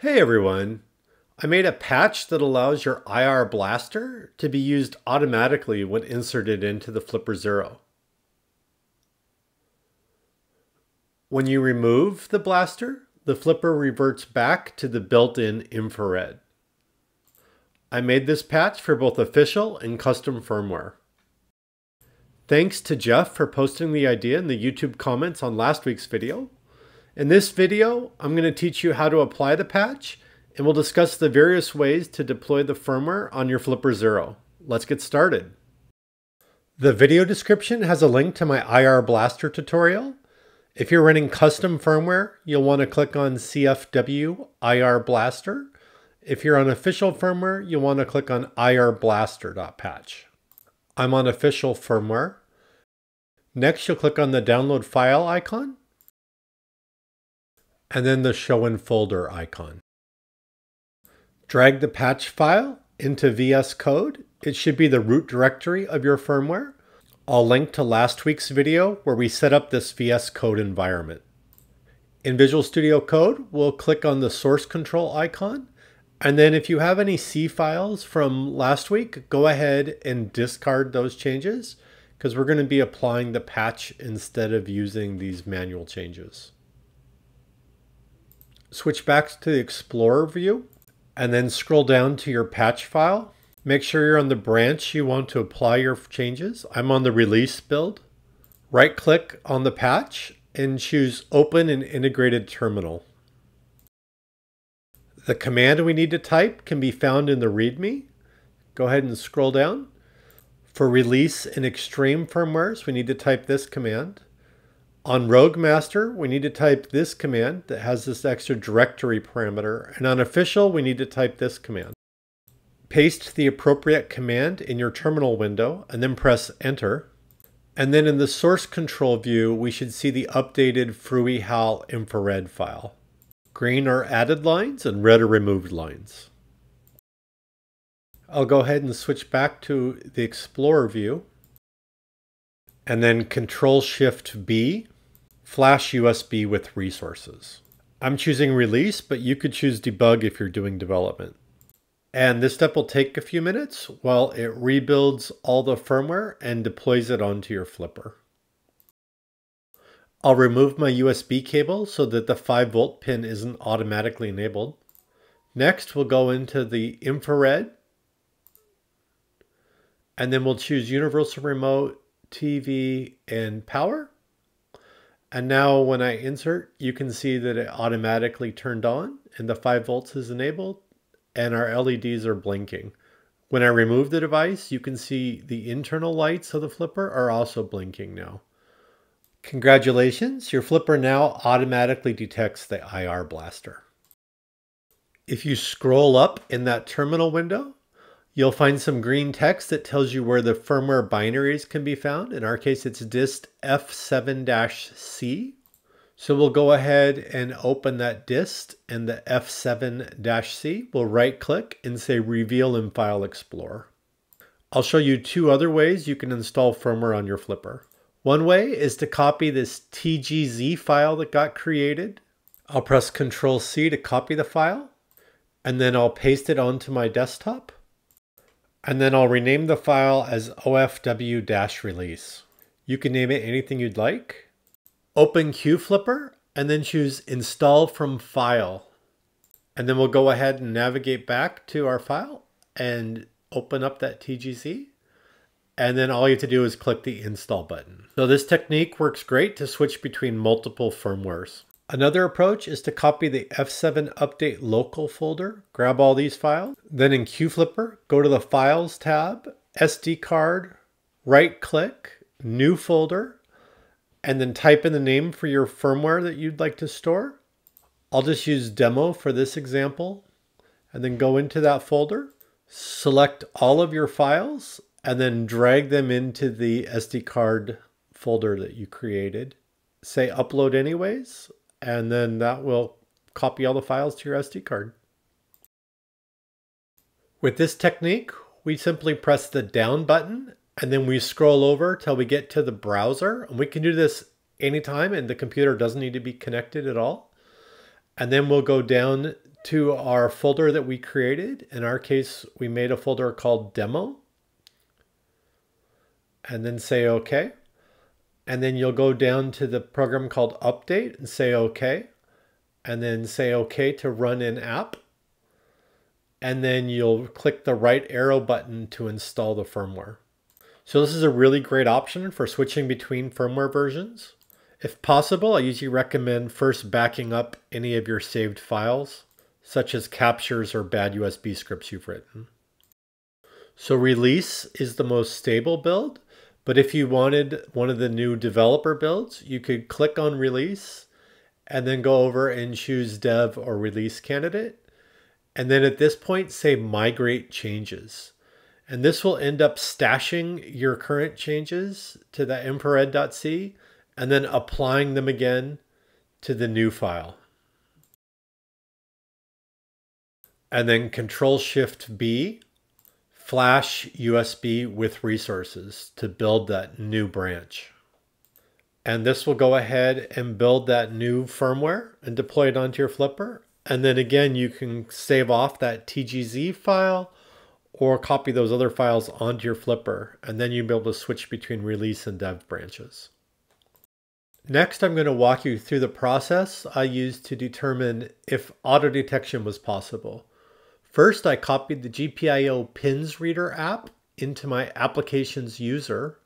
Hey everyone! I made a patch that allows your IR blaster to be used automatically when inserted into the Flipper Zero. When you remove the blaster, the flipper reverts back to the built-in infrared. I made this patch for both official and custom firmware. Thanks to Jeff for posting the idea in the YouTube comments on last week's video. In this video, I'm going to teach you how to apply the patch and we'll discuss the various ways to deploy the firmware on your Flipper Zero. Let's get started. The video description has a link to my IR Blaster tutorial. If you're running custom firmware, you'll want to click on CFW IR Blaster. If you're on official firmware, you'll want to click on IR Blaster.patch. I'm on official firmware. Next, you'll click on the download file icon and then the Show in Folder icon. Drag the patch file into VS Code. It should be the root directory of your firmware. I'll link to last week's video where we set up this VS Code environment. In Visual Studio Code, we'll click on the source control icon. And then if you have any C files from last week, go ahead and discard those changes because we're going to be applying the patch instead of using these manual changes switch back to the Explorer view and then scroll down to your patch file. Make sure you're on the branch you want to apply your changes. I'm on the release build. Right click on the patch and choose Open an Integrated Terminal. The command we need to type can be found in the README. Go ahead and scroll down. For release and Xtreme firmwares, we need to type this command. On Rogue Master, we need to type this command that has this extra directory parameter. And on official, we need to type this command. Paste the appropriate command in your terminal window and then press enter. And then in the source control view, we should see the updated FuriHal infrared file. Green are added lines and red are removed lines. I'll go ahead and switch back to the Explorer view and then Control Shift B Flash USB with resources. I'm choosing release, but you could choose debug if you're doing development. And this step will take a few minutes while it rebuilds all the firmware and deploys it onto your flipper. I'll remove my USB cable so that the 5 volt pin isn't automatically enabled. Next, we'll go into the infrared and then we'll choose universal remote, TV, and power. And now when I insert, you can see that it automatically turned on and the 5 volts is enabled and our LEDs are blinking. When I remove the device, you can see the internal lights of the flipper are also blinking now. Congratulations, your flipper now automatically detects the IR blaster. If you scroll up in that terminal window, You'll find some green text that tells you where the firmware binaries can be found. In our case, it's dist F7-C. So we'll go ahead and open that dist and the F7-C. We'll right click and say reveal in File Explorer. I'll show you two other ways you can install firmware on your flipper. One way is to copy this TGZ file that got created. I'll press Control C to copy the file and then I'll paste it onto my desktop and then I'll rename the file as ofw-release. You can name it anything you'd like. Open qFlipper and then choose install from file. And then we'll go ahead and navigate back to our file and open up that TGZ. And then all you have to do is click the install button. So this technique works great to switch between multiple firmwares. Another approach is to copy the F7 Update Local folder, grab all these files, then in qFlipper, go to the Files tab, SD card, right click, New Folder, and then type in the name for your firmware that you'd like to store. I'll just use Demo for this example, and then go into that folder, select all of your files, and then drag them into the SD card folder that you created. Say Upload Anyways, and then that will copy all the files to your SD card. With this technique, we simply press the down button and then we scroll over till we get to the browser. And we can do this anytime and the computer doesn't need to be connected at all. And then we'll go down to our folder that we created. In our case, we made a folder called demo and then say OK. And then you'll go down to the program called update and say OK. And then say OK to run an app. And then you'll click the right arrow button to install the firmware. So this is a really great option for switching between firmware versions. If possible, I usually recommend first backing up any of your saved files, such as captures or bad USB scripts you've written. So release is the most stable build, but if you wanted one of the new developer builds, you could click on release and then go over and choose dev or release candidate. And then at this point, say migrate changes. And this will end up stashing your current changes to the infrared.c and then applying them again to the new file. And then Control Shift B flash USB with resources to build that new branch. And this will go ahead and build that new firmware and deploy it onto your flipper. And then again, you can save off that TGZ file or copy those other files onto your flipper. And then you'll be able to switch between release and dev branches. Next, I'm going to walk you through the process I used to determine if auto detection was possible. First, I copied the GPIO pins reader app into my applications user.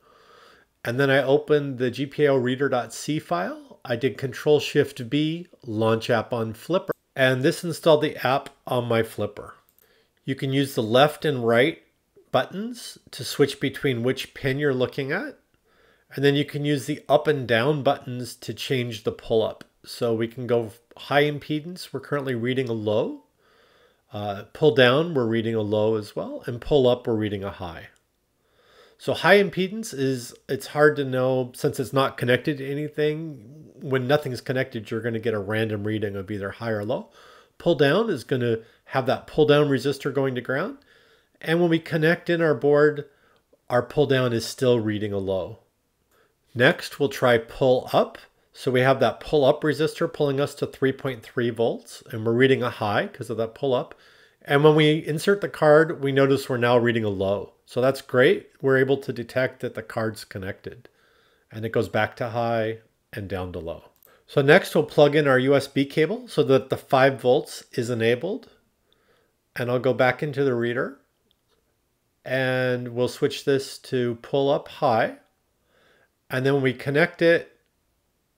And then I opened the GPIO reader.c file. I did Control Shift B, launch app on Flipper. And this installed the app on my Flipper. You can use the left and right buttons to switch between which pin you're looking at. And then you can use the up and down buttons to change the pull up. So we can go high impedance. We're currently reading a low. Uh, pull down, we're reading a low as well, and pull up, we're reading a high. So high impedance is, it's hard to know since it's not connected to anything. When nothing's connected, you're going to get a random reading of either high or low. Pull down is going to have that pull down resistor going to ground. And when we connect in our board, our pull down is still reading a low. Next, we'll try pull up. So we have that pull up resistor pulling us to 3.3 volts and we're reading a high because of that pull up. And when we insert the card, we notice we're now reading a low. So that's great. We're able to detect that the card's connected and it goes back to high and down to low. So next we'll plug in our USB cable so that the 5 volts is enabled. And I'll go back into the reader and we'll switch this to pull up high. And then when we connect it,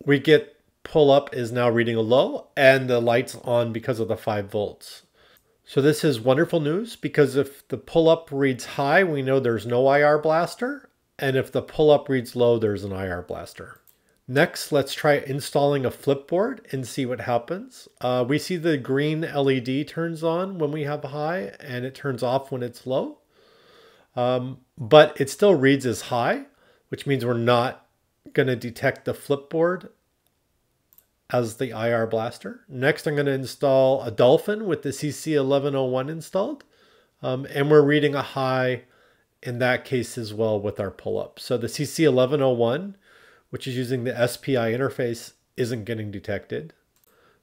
we get pull up is now reading a low and the light's on because of the 5 volts. So this is wonderful news because if the pull up reads high, we know there's no IR blaster. And if the pull up reads low, there's an IR blaster. Next, let's try installing a flipboard and see what happens. Uh, we see the green LED turns on when we have high and it turns off when it's low. Um, but it still reads as high, which means we're not going to detect the flipboard as the IR blaster. Next, I'm going to install a Dolphin with the CC1101 installed. Um, and we're reading a high in that case as well with our pull-up. So the CC1101, which is using the SPI interface, isn't getting detected.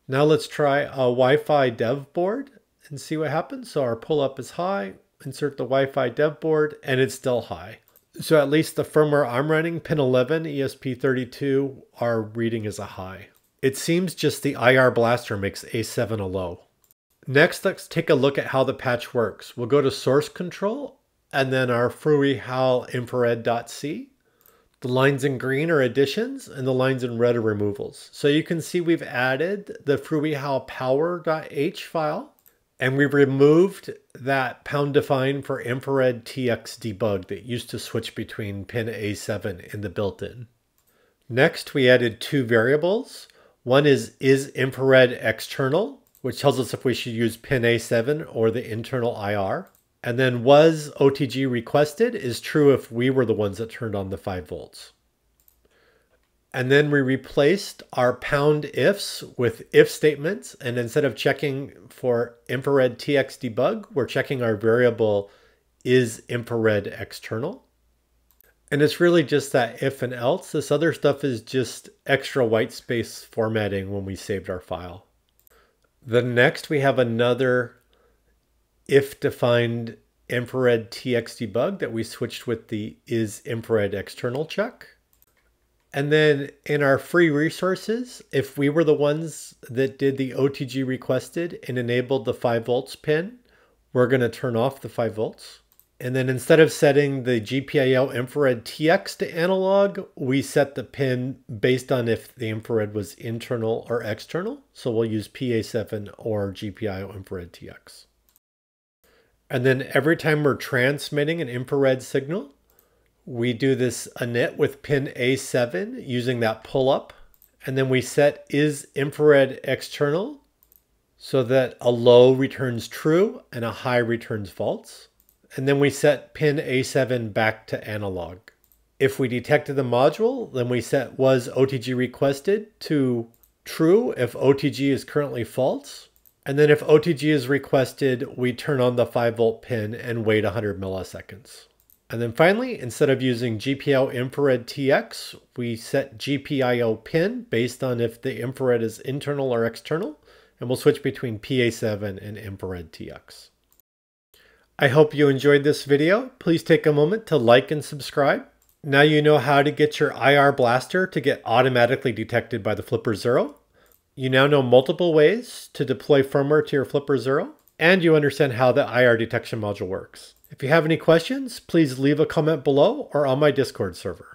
Now let's try a Wi-Fi dev board and see what happens. So our pull-up is high, insert the Wi-Fi dev board, and it's still high. So at least the firmware I'm running, pin 11, ESP32, our reading is a high. It seems just the IR blaster makes A7 a low. Next, let's take a look at how the patch works. We'll go to source control and then our FuriHal infrared.c. The lines in green are additions and the lines in red are removals. So you can see we've added the FuriHal power.h file and we've removed that pound define for infrared TX debug that used to switch between pin A7 and the built-in. Next, we added two variables. One is is infrared external, which tells us if we should use pin A7 or the internal IR. And then was OTG requested is true if we were the ones that turned on the 5 volts. And then we replaced our pound ifs with if statements. And instead of checking for infrared TX debug, we're checking our variable is infrared external. And it's really just that if and else. This other stuff is just extra white space formatting when we saved our file. The next we have another if defined infrared TX debug that we switched with the is infrared external check. And then in our free resources, if we were the ones that did the OTG requested and enabled the 5 volts pin, we're going to turn off the 5 volts. And then instead of setting the GPIO infrared TX to analog, we set the pin based on if the infrared was internal or external. So we'll use PA7 or GPIO infrared TX. And then every time we're transmitting an infrared signal, we do this init with pin A7 using that pull up. And then we set is infrared external so that a low returns true and a high returns false and then we set pin A7 back to analog. If we detected the module, then we set was OTG requested to true if OTG is currently false. And then if OTG is requested, we turn on the 5 volt pin and wait 100 milliseconds. And then finally, instead of using GPIO infrared TX, we set GPIO pin based on if the infrared is internal or external, and we'll switch between PA7 and infrared TX. I hope you enjoyed this video. Please take a moment to like and subscribe. Now you know how to get your IR blaster to get automatically detected by the Flipper Zero. You now know multiple ways to deploy firmware to your Flipper Zero, and you understand how the IR detection module works. If you have any questions, please leave a comment below or on my Discord server.